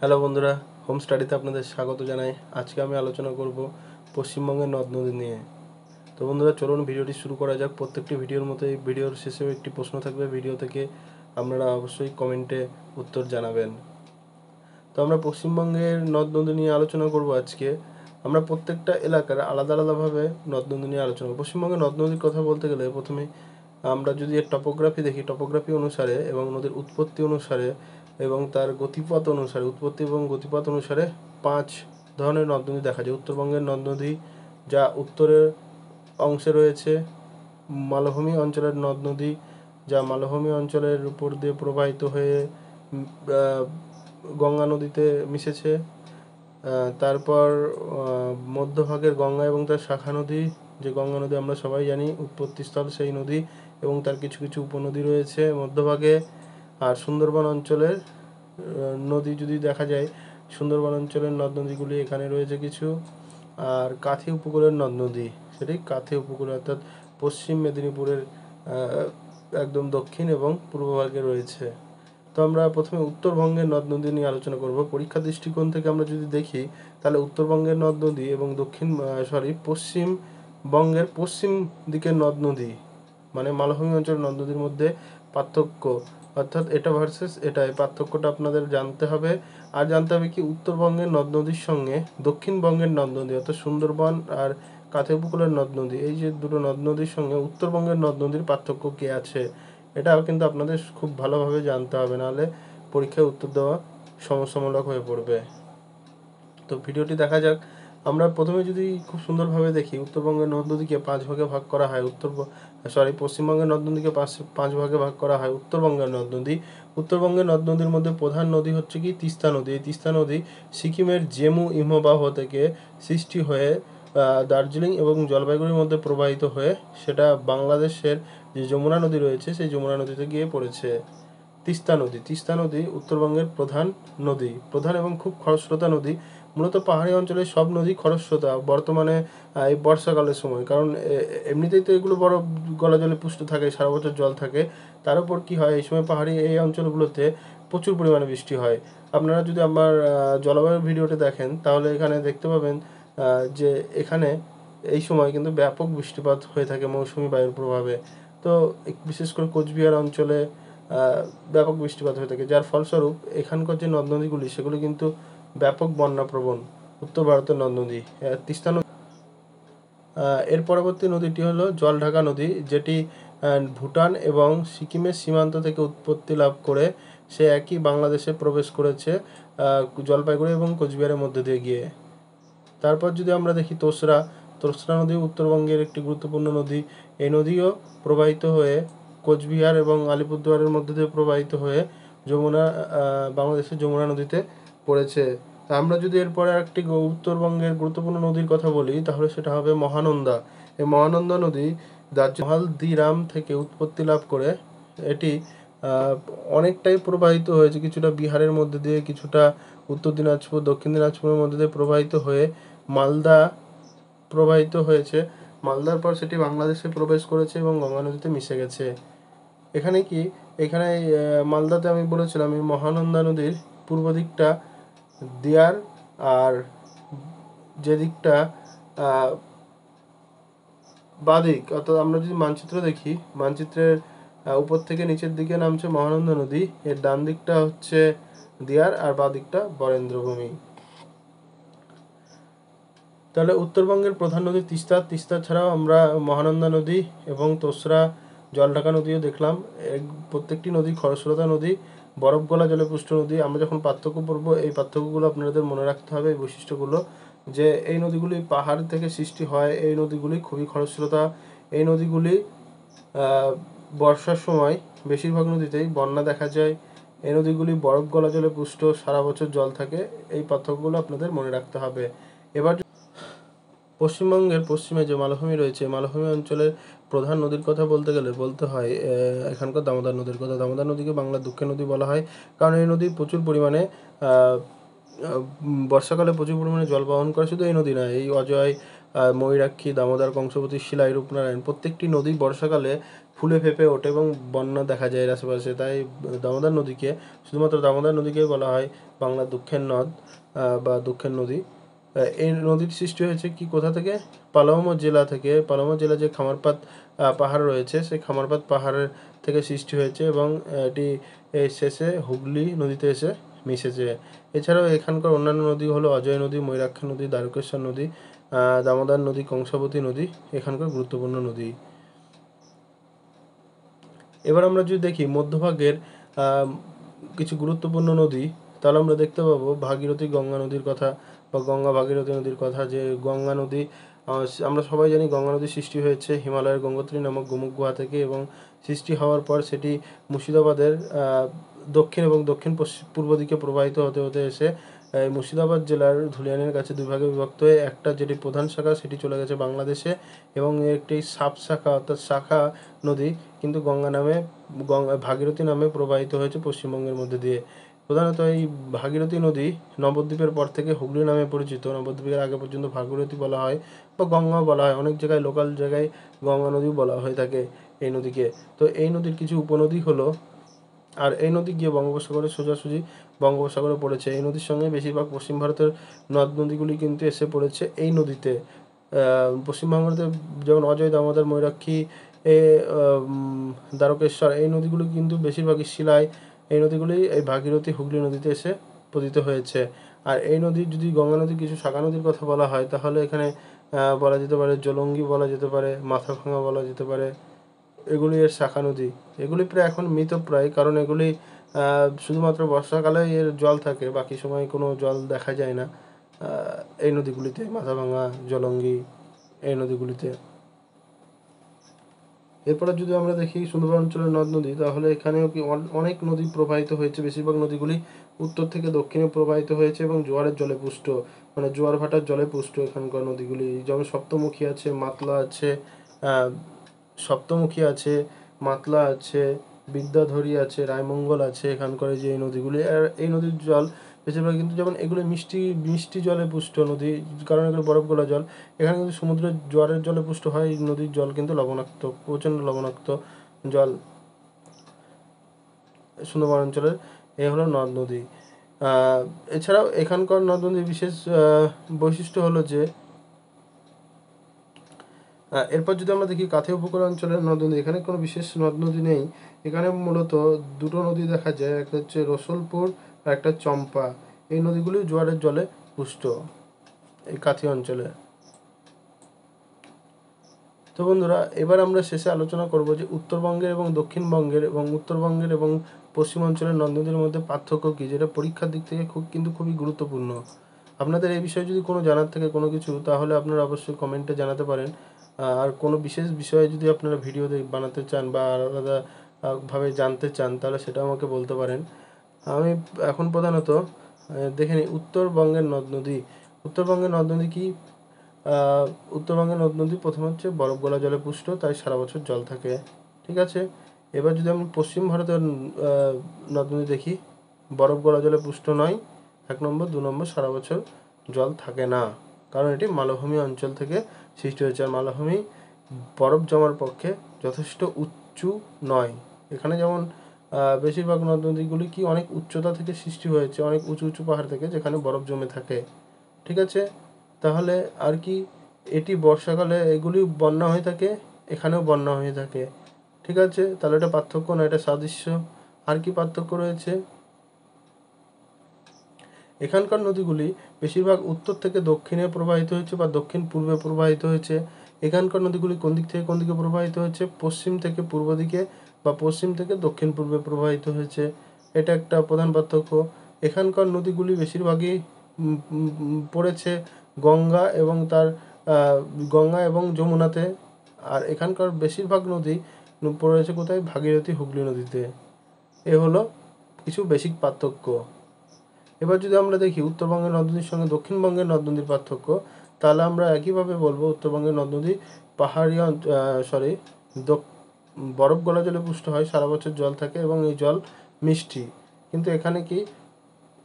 Hello বন্ধুরা, home স্টাডিতে আপনাদের স্বাগত জানাই। আজকে আমি আলোচনা করব পশ্চিমবঙ্গের নদ নদী নিয়ে। তো বন্ধুরা, চলুন ভিডিওটি শুরু করা যাক। প্রত্যেকটি ভিডিওর মতো এই ভিডিওর শেষেও একটি প্রশ্ন থাকবে। ভিডিও থেকে আপনারা অবশ্যই কমেন্টে উত্তর জানাবেন। তো আমরা পশ্চিমবঙ্গের নদ নদী নিয়ে আলোচনা করব আজকে। আমরা প্রত্যেকটা এলাকার আলাদা আলাদাভাবে নদ নদী নিয়ে আলোচনা করব। পশ্চিমবঙ্গের নদ নদীর কথা বলতে গেলে প্রথমে আমরা যদি এর টপোগ্রাফি দেখি টপোগ্রাফি অনুসারে এবং নদীর উৎপত্তি অনুসারে এবং তার গতিপথ অনুসারে, উৎপত্তি এবং গতিপথ অনুসারে পাঁচ ধরনের নদ নদী দেখা যায়। উত্তরবঙ্গের নদ নদী যা উত্তরের অংশে রয়েছে, মালভূমি অঞ্চলের নদ নদী যা মালভূমি অঞ্চলের উপর দিয়ে প্রবাহিত হয়ে গঙ্গা নদীতে মিশেছে। তারপর মধ্যভাগের গঙ্গা এবং তার শাখা নদী, যে গঙ্গা নদী আমরা সবাই জানি, উৎপত্তিস্থল সেই নদী এবং তার কিছু কিছু উপনদী রয়েছে। মধ্যভাগে আর সুন্দরবন অঞ্চলের নদী যদি দেখা যায়, সুন্দরবন অঞ্চলের নদ নদীগুলি এখানে রয়েছে কিছু। আর কাথি উপকূলের নদ নদী, সেটি কাথি উপকূলে অর্থাৎ পশ্চিম মেদিনীপুরের একদম দক্ষিণ এবং পূর্বভাগে রয়েছে। তো আমরা প্রথমে উত্তরবঙ্গের নদ নদী নিয়ে আলোচনা করব। পরীক্ষা দৃষ্টিকোণ থেকে আমরা যদি দেখি, তাহলে উত্তরবঙ্গের নদ নদী এবং দক্ষিণ সরি পশ্চিমবঙ্গের পশ্চিম দিকের নদ নদী মানে মালভূমি অঞ্চলের নদ নদীর মধ্যে পার্থক্য। অর্থাৎ এটা ভার্সেস এটা, এই পার্থক্যটা আপনাদের জানতে হবে। আর জানতে হবে কি, উত্তরবঙ্গের নদ নদীর সঙ্গে দক্ষিণবঙ্গের নদ নদী, অর্থাৎ সুন্দরবন আর কাথে উপকূলের নদ নদী, এই যে দুটো নদ নদীর সঙ্গে উত্তরবঙ্গের নদ নদীর পার্থক্য কি আছে, এটাও কিন্তু আপনাদের খুব ভালোভাবে জানতে হবে, নাহলে পরীক্ষায় উত্তর দেওয়া সমস্যামূলক হয়ে পড়বে। তো ভিডিওটি দেখা যাক। আমরা প্রথমে যদি খুব সুন্দরভাবে দেখি, উত্তরবঙ্গের নদ নদীকে পাঁচ ভাগে ভাগ করা হয় উত্তর সরি পশ্চিমবঙ্গের নদ নদীকে পাঁচ পাঁচ ভাগে ভাগ করা হয় উত্তরবঙ্গের নদ নদী উত্তরবঙ্গের নদ নদীর মধ্যে প্রধান নদী হচ্ছে কি তিস্তা নদী। এই তিস্তা নদী সিকিমের জেমু হিমবাহ থেকে সৃষ্টি হয়ে দার্জিলিং এবং জলপাইগুড়ির মধ্যে প্রবাহিত হয়ে সেটা বাংলাদেশের যে যমুনা নদী রয়েছে, সেই যমুনা নদীতে গিয়ে পড়েছে। তিস্তা নদী। তিস্তা নদী উত্তরবঙ্গের প্রধান নদী। প্রধান এবং খুব খরস্রোতা নদী। মূলত পাহাড়ি অঞ্চলের সব নদী খরস্রোতা, বর্তমানে এই বর্ষাকালের সময়। কারণ এমনিতেই তো এগুলো বড় গলা জলে পুষ্ট থাকে, সারা বছর জল থাকে। তার উপর কী হয়, এই সময় পাহাড়ি এই অঞ্চলগুলোতে প্রচুর পরিমাণে বৃষ্টি হয়। আপনারা যদি আমার জলবায়ুর ভিডিওটি দেখেন, তাহলে এখানে দেখতে পাবেন যে এখানে এই সময় কিন্তু ব্যাপক বৃষ্টিপাত হয়ে থাকে মৌসুমি বায়ুর প্রভাবে। তো বিশেষ করে কোচবিহার অঞ্চলে ব্যাপক বৃষ্টিপাত হয়ে থাকে। যার ফলস্বরূপ এখানকার যে নদ নদীগুলি সেগুলি কিন্তু ব্যাপক বন্যাপ্রবণ, উত্তর ভারতের নদ নদী তিস্তা নদী। এর পরবর্তী নদীটি হলো জলঢাকা নদী, যেটি ভুটান এবং সিকিমের সীমান্ত থেকে উৎপত্তি লাভ করে সে একই বাংলাদেশে প্রবেশ করেছে জলপাইগুড়ি এবং কোচবিহারের মধ্যে দিয়ে গিয়ে। তারপর যদি আমরা দেখি তোসরা তোসরা নদী উত্তরবঙ্গের একটি গুরুত্বপূর্ণ নদী। এই নদীও প্রবাহিত হয়ে কোচবিহার এবং আলিপুরদুয়ারের মধ্যে দিয়ে প্রবাহিত হয়ে যমুনা বাংলাদেশের যমুনা নদীতে পড়েছে। তা আমরা যদি এরপরে একটি উত্তরবঙ্গের গুরুত্বপূর্ণ নদীর কথা বলি, তাহলে সেটা হবে মহানন্দা। এই মহানন্দা নদী দার্জিলিং থেকে উৎপত্তি লাভ করে। এটি অনেকটাই প্রবাহিত হয়েছে, কিছুটা বিহারের মধ্যে দিয়ে, কিছুটা উত্তর দিনাজপুর, দক্ষিণ দিনাজপুরের মধ্যে দিয়ে প্রবাহিত হয়ে মালদা প্রবাহিত হয়েছে। মালদার পর সেটি বাংলাদেশে প্রবেশ করেছে এবং গঙ্গা নদীতে মিশে গেছে। এখানে কি? এখানে মালদাতে আমি বলেছিলাম, এই মহানন্দা নদীর পূর্ব দিকটা দেয়ার আর যে দিকটা আহ, বাদিক অর্থাৎ আমরা যদি মানচিত্র দেখি মানচিত্রের উপর থেকে নিচের দিকে নামছে মহানন্দা নদী এর ডান দিকটা হচ্ছে দিয়ার আর বাঁ দিকটা বরেন্দ্রভূমি। তাহলে উত্তরবঙ্গের প্রধান নদী তিস্তা তিস্তা ছাড়াও আমরা মহানন্দা নদী এবং তোসরা জলঢাকা নদীও দেখলাম। প্রত্যেকটি নদী খরস্রোতা নদী। বরফ গলা জলে পুষ্ট নদী, আমরা যখন পার্থক্য পড়ব, এই পার্থক্যগুলো আপনাদের মনে রাখতে হবে, এই বৈশিষ্ট্যগুলো, যে এই নদীগুলি পাহাড় থেকে সৃষ্টি হয়, এই নদীগুলি খুবই খরস্রোতা, এই নদীগুলি বর্ষার সময় বেশিরভাগ নদীতেই বন্যা দেখা যায়, এই নদীগুলি বরফ গলা জলে পুষ্ট সারা বছর জল থাকে, এই পার্থক্যগুলো আপনাদের মনে রাখতে হবে। এবার পশ্চিমবঙ্গের পশ্চিমে যে মালভূমি রয়েছে, মালভূমি অঞ্চলের প্রধান নদীর কথা বলতে গেলে বলতে হয় এখানকার দামোদর নদীর কথা। দামোদর নদীকে বাংলার দুঃখের নদী বলা হয়। কারণ এই নদী প্রচুর পরিমাণে বর্ষাকালে প্রচুর পরিমাণে জল বহন করে। শুধু এই নদী নয়, এই অজয় ময়ূরাক্ষী, দামোদর, কংসবতী শিলাই রূপনারায়ণ প্রত্যেকটি নদী বর্ষাকালে ফুলে ফেপে ওঠে এবং বন্যা দেখা যায় এর আশেপাশে। তাই দামোদর নদীকে, শুধুমাত্র দামোদর নদীকেই বলা হয় বাংলার দুঃখের নদ বা দুঃখের নদী। এই নদীর সৃষ্টি হয়েছে কি কোথা থেকে? পালামো জেলা থেকে। পালামো জেলা যে খামারপাত পাহাড় রয়েছে সেই খামারপাত পাহাড়ের থেকে সৃষ্টি হয়েছে এবং এটি শেষে হুগলি নদীতে এসে মিশেছে। এছাড়াও এখানকার অন্যান্য নদী হলো অজয় নদী, ময়ূরাক্ষী নদী, দ্বারকেশ্বর নদী দামোদর নদী, কংসাবতী নদী, এখানকার গুরুত্বপূর্ণ নদী। এবার আমরা যদি দেখি মধ্যভাগের কিছু গুরুত্বপূর্ণ নদী, তাহলে আমরা দেখতে পাবো ভাগীরথী গঙ্গা নদীর কথা বা গঙ্গা ভাগীরথী নদীর কথা যে গঙ্গা নদী আমরা সবাই জানি গঙ্গা নদী সৃষ্টি হয়েছে হিমালয়ের গঙ্গোত্রী নামক গোমুখ গুহা থেকে এবং সৃষ্টি হওয়ার পর সেটি মুর্শিদাবাদের দক্ষিণ এবং দক্ষিণ পূর্ব দিকে প্রবাহিত হতে হতে এসে মুর্শিদাবাদ জেলার ধুলিয়ানের কাছে দুই ভাগে বিভক্ত হয়ে একটা যেটি প্রধান শাখা সেটি চলে গেছে বাংলাদেশে এবং একটি সাব শাখা অর্থাৎ শাখা নদী কিন্তু গঙ্গা নামে, গঙ্গা ভাগীরথী নামে প্রবাহিত হয়েছে পশ্চিমবঙ্গের মধ্যে দিয়ে। প্রধানত এই ভাগীরথী নদী নবদ্বীপের পর থেকে হুগলি নামে পরিচিত। নবদ্বীপের আগে পর্যন্ত ভাগীরথী বলা হয় বা গঙ্গাও বলা হয়। অনেক জায়গায় লোকাল জায়গায় গঙ্গা নদীও বলা হয়ে থাকে এই নদীকে। তো এই নদীর কিছু উপনদী হলো আর এই নদী গিয়ে বঙ্গোপসাগরে সোজাসুজি বঙ্গোপসাগরে পড়েছে। এই নদীর সঙ্গে বেশিরভাগ পশ্চিম ভারতের নদ নদীগুলি কিন্তু এসে পড়েছে এই নদীতে। পশ্চিমবঙ্গতে যেমন অজয় দামোদর, ময়ূরাক্ষী, এ দ্বারকেশ্বর, এই নদীগুলো কিন্তু বেশিরভাগই শিলায় এই নদীগুলি, এই ভাগীরথী হুগলি নদীতে এসে পতিত হয়েছে। আর এই নদীর যদি গঙ্গা নদীর কিছু শাখা নদীর কথা বলা হয়, তাহলে এখানে বলা যেতে পারে জলঙ্গি বলা যেতে পারে, মাথাভাঙা বলা যেতে পারে। এগুলি এর শাখা নদী। এগুলি প্রায় এখন মৃতপ্রায়, কারণ এগুলি শুধুমাত্র বর্ষাকালে এর জল থাকে, বাকি সময় কোনো জল দেখা যায় না এই নদীগুলিতে, মাথাভাঙা, জলঙ্গি, এই নদীগুলিতে। এরপরে যদি আমরা দেখি সুন্দরবন অঞ্চলের নদ নদী, তাহলে এখানেও কি অনেক নদী প্রবাহিত হয়েছে। বেশিরভাগ নদীগুলি উত্তর থেকে দক্ষিণে প্রবাহিত হয়েছে এবং জোয়ারের জলে পুষ্ট। মানে জোয়ার ভাটার জলে পুষ্ট এখানকার নদীগুলি। যেমন সপ্তমুখী আছে, মাতলা আছে সপ্তমুখী আছে, মাতলা আছে, বিদ্যাধরী আছে, রায়মঙ্গল আছে, এখানকার যে এই নদীগুলি। আর এই নদীর জল বেশিরভাগ কিন্তু যেমন এগুলো মিষ্টি মিষ্টি জলে পুষ্ট, নদী, কারণ এগুলো বরফ গলা জল। এখানে কিন্তু সমুদ্রের জোয়ারের জলে পুষ্ট হয়, নদীর জল কিন্তু লবণাক্ত, প্রচণ্ড লবণাক্ত জল সুন্দরবন অঞ্চলের। এ হলো নদ নদী। এছাড়াও এখানকার নদ নদীর বিশেষ বৈশিষ্ট্য হলো যে এরপর যদি আমরা দেখি কাথি উপকূল অঞ্চলের নদ নদী, এখানে কোনো বিশেষ নদ নদী নেই। এখানে মূলত দুটো নদী দেখা যায়, একটা হচ্ছে রসুলপুর একটা চম্পা। এই নদীগুলি জোয়ারের জলে পুষ্ট এই কাথি অঞ্চলে। তো বন্ধুরা এবার আমরা শেষে আলোচনা করব যে উত্তরবঙ্গের এবং দক্ষিণবঙ্গের এবং উত্তরবঙ্গের এবং পশ্চিম অঞ্চলের নদ মধ্যে পার্থক্য কী যেটা পরীক্ষার দিক থেকে খুব কিন্তু খুবই গুরুত্বপূর্ণ। আপনাদের এই বিষয়ে যদি কোনো জানার থাকে কোনো কিছু তাহলে আপনারা অবশ্যই কমেন্টে জানাতে পারেন। আর কোনো বিশেষ বিষয়ে যদি আপনারা ভিডিও বানাতে চান বা আলাদা আহ, জানতে চান তাহলে সেটা আমাকে বলতে পারেন। আমি এখন প্রধানত দেখে নিই উত্তরবঙ্গের নদ নদী। উত্তরবঙ্গের নদ নদী কি? উত্তরবঙ্গের নদ নদী প্রথমে হচ্ছে বরফ গলা জলে পুষ্ট, তাই সারা বছর জল থাকে। ঠিক আছে? এবার যদি আমি পশ্চিম ভারতের নদ নদী দেখি বরফ গলা জলে পুষ্ট নয়, এক নম্বর, দু নম্বর, সারা বছর জল থাকে না। কারণ এটি মালভূমি অঞ্চল থেকে সৃষ্টি হয়েছে। আর মালভূমি বরফ জমার পক্ষে যথেষ্ট উঁচু নয়। এখানে যেমন বেশিরভাগ নদ নদীগুলি কি অনেক উচ্চতা থেকে সৃষ্টি হয়েছে, অনেক উঁচু উঁচু পাহাড় থেকে যেখানে বরফ জমে থাকে। ঠিক আছে? তাহলে আর কি এটি বর্ষাকালে এগুলি বন্যা হয়ে থাকে, এখানেও বন্যা হয়ে থাকে। ঠিক আছে? তাহলে এটা পার্থক্য না, এটা সাদৃশ্য। আর কি পার্থক্য রয়েছে? এখানকার নদীগুলি বেশিরভাগ উত্তর থেকে দক্ষিণে প্রবাহিত হয়েছে বা দক্ষিণ পূর্বে প্রবাহিত হয়েছে। এখানকার নদীগুলি কোন দিক থেকে কোন দিকে প্রবাহিত হয়েছে? পশ্চিম থেকে পূর্ব দিকে বা পশ্চিম থেকে দক্ষিণ পূর্বে প্রবাহিত হয়েছে। এটা একটা প্রধান পার্থক্য। এখানকার নদীগুলি বেশিরভাগই পড়েছে গঙ্গা এবং তার গঙ্গা এবং যমুনাতে। আর এখানকার বেশিরভাগ নদী পড়েছে কোথায়? ভাগীরথী হুগলি নদীতে। এ হলো কিছু বেসিক পার্থক্য। এবার যদি আমরা দেখি উত্তরবঙ্গের নদ নদীর সঙ্গে দক্ষিণবঙ্গের নদ নদীর পার্থক্য, তাহলে আমরা একইভাবে বলব উত্তরবঙ্গের নদ নদী পাহাড়ি সরি বরফ গলা জলে পুষ্ট হয়, সারা বছর জল থাকে এবং এই জল মিষ্টি। কিন্তু এখানে কি?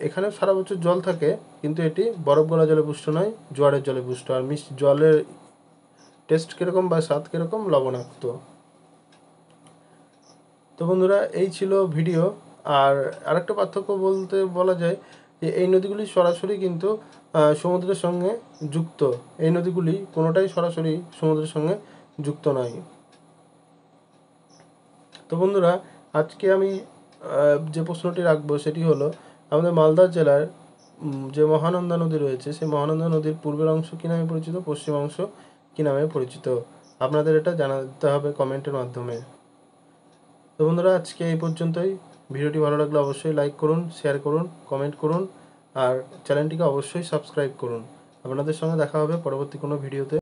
এখানে সারা বছর জল থাকে, কিন্তু এটি বরফ গলা জলে পুষ্ট নয়, জোয়ারের জলে পুষ্ট। আর মিষ্টি জলের টেস্ট কীরকম বা স্বাদ কীরকম? লবণাক্ত। তো বন্ধুরা, এই ছিল ভিডিও। আর আরেকটা পার্থক্য বলতে বলা যায় যে, এই নদীগুলি সরাসরি কিন্তু সমুদ্রের সঙ্গে যুক্ত। এই নদীগুলি কোনোটাই সরাসরি সমুদ্রের সঙ্গে যুক্ত নয়। তো বন্ধুরা, আজকে আমি যে প্রশ্নটি রাখব সেটি হলো, আমাদের মালদা জেলার যে মহানন্দা নদী রয়েছে, সেই মহানন্দা নদীর পূর্বের অংশ কী নামে পরিচিত, পশ্চিম অংশ কী নামে পরিচিত? আপনাদের এটা জানাতে হবে কমেন্টের মাধ্যমে। তো বন্ধুরা, আজকে এই পর্যন্তই। ভিডিওটি ভালো লাগলে অবশ্যই লাইক করুন, শেয়ার করুন, কমেন্ট করুন, আর চ্যানেলটিকে অবশ্যই সাবস্ক্রাইব করুন। আপনাদের সঙ্গে দেখা হবে পরবর্তী কোনো ভিডিওতে।